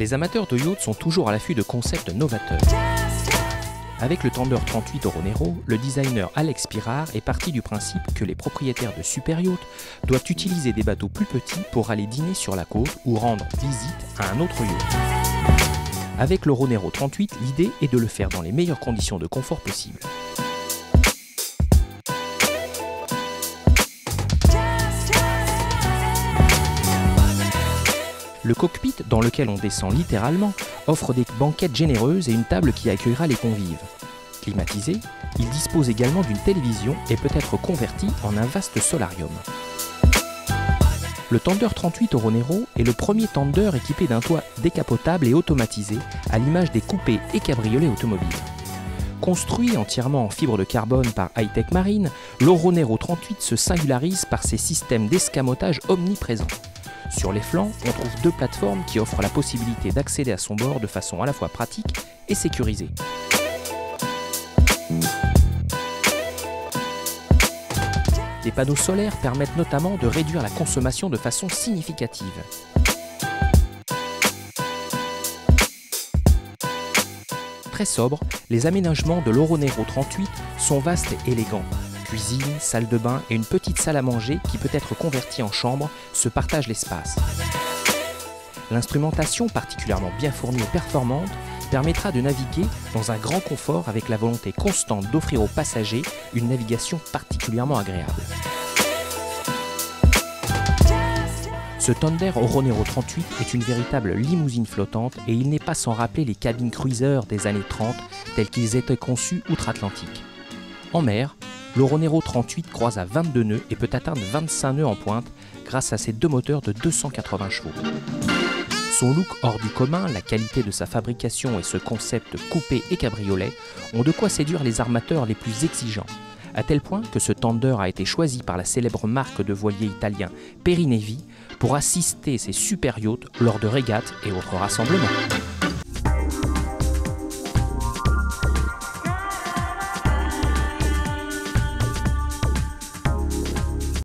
Les amateurs de yachts sont toujours à l'affût de concepts novateurs. Avec le Tender 38 Oronero, le designer Alex Pirard est parti du principe que les propriétaires de super yachts doivent utiliser des bateaux plus petits pour aller dîner sur la côte ou rendre visite à un autre yacht. Avec le Ronero 38, l'idée est de le faire dans les meilleures conditions de confort possibles. Le cockpit, dans lequel on descend littéralement, offre des banquettes généreuses et une table qui accueillera les convives. Climatisé, il dispose également d'une télévision et peut être converti en un vaste solarium. Le Tender 38 Oronero est le premier Tender équipé d'un toit décapotable et automatisé, à l'image des coupés et cabriolets automobiles. Construit entièrement en fibre de carbone par Hightech Marine, l'Oronero 38 se singularise par ses systèmes d'escamotage omniprésents. Sur les flancs, on trouve deux plateformes qui offrent la possibilité d'accéder à son bord de façon à la fois pratique et sécurisée. Les panneaux solaires permettent notamment de réduire la consommation de façon significative. Très sobre, les aménagements de l'Oronero 38 sont vastes et élégants, cuisine, salle de bain et une petite salle à manger qui peut être convertie en chambre se partagent l'espace. L'instrumentation particulièrement bien fournie et performante permettra de naviguer dans un grand confort avec la volonté constante d'offrir aux passagers une navigation particulièrement agréable. Ce Thunder Oronero 38 est une véritable limousine flottante et il n'est pas sans rappeler les cabines cruisers des années 30 tels qu'ils étaient conçus outre-Atlantique. En mer, l'Oronero 38 croise à 22 nœuds et peut atteindre 25 nœuds en pointe grâce à ses deux moteurs de 280 chevaux. Son look hors du commun, la qualité de sa fabrication et ce concept coupé et cabriolet ont de quoi séduire les armateurs les plus exigeants, à tel point que ce tender a été choisi par la célèbre marque de voiliers italien Perinevi pour assister ses super yachts lors de régates et autres rassemblements.